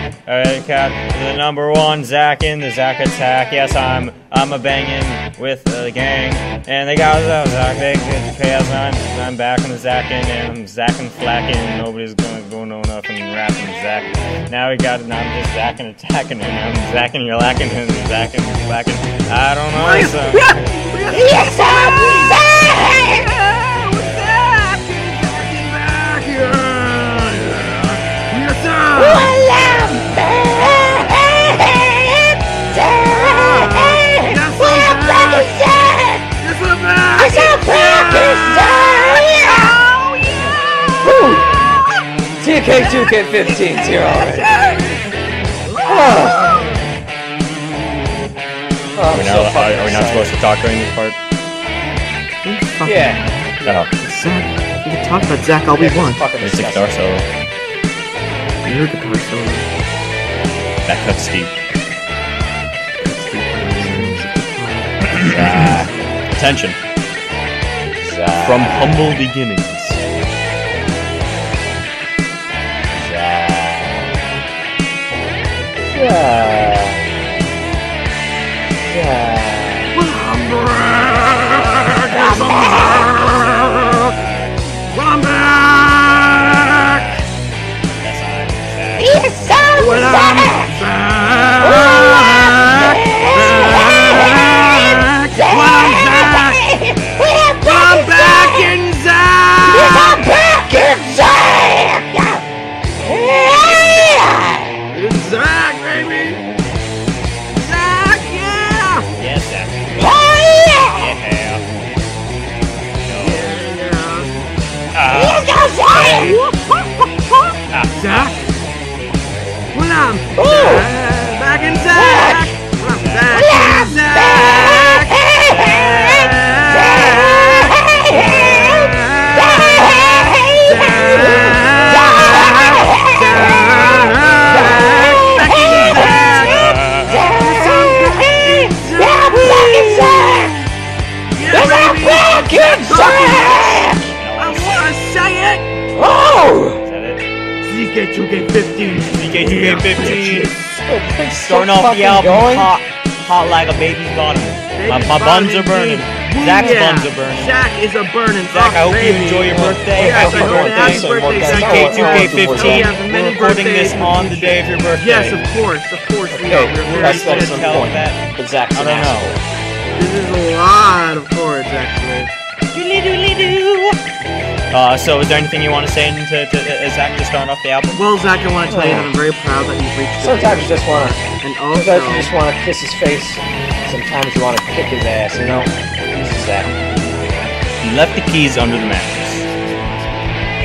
Alright, Cap, the number one Zach in the Zach attack. Yes, I'm I'm a banging with the gang, and they got us Zach. They get chaos. I'm I'm back on the Zacking, and I'm Zacking flacking. Nobody's gonna go know nothing rapping Zach. Now we got now I'm just Zacking attacking, and I'm Zacking you're lacking, and Zacking flacking. I don't know. So. Yes, I'm Zach! ZK2K15's here already. Oh. Oh, Are we, not, are, are we not supposed to talk during this part? Yeah. No. Zach, we can talk about Zach all we want. Fucking It's a disgusting. guitar solo. Your guitar solo. That cuts deep. Attention. Zach. From humble beginnings. I'm ZK2K15. Starting off the album hot, hot like a baby's bottom. My, my buns are burning. Zach's Yeah. buns are burning. Zach is a burning. Zach, I hope you enjoy your birthday. Yes, Happy I hope birthday. happy birthday, Zach. ZK2K15. Yeah, many We're recording this on the day of your birthday. Yes, of course, of course we are. Okay, We're very that's that's some Tell point. that- But Zach's I an don't know. asshole. Uh, so is there anything you want to say to, to uh, Zach to start off the album? Well, Zach, I want to tell you that I'm very proud that you've reached. the Sometimes you just want to. And Sometimes also, you just want to kiss his face. Sometimes you want to kick his ass. You know. This is Zach. He left the keys under the mattress.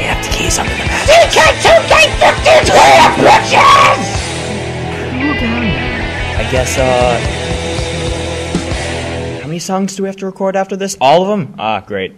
He left the keys under the mattress. ZK2K15 Twitter bitches! cool down. I guess, uh. How many songs do we have to record after this? All of them? Ah, great.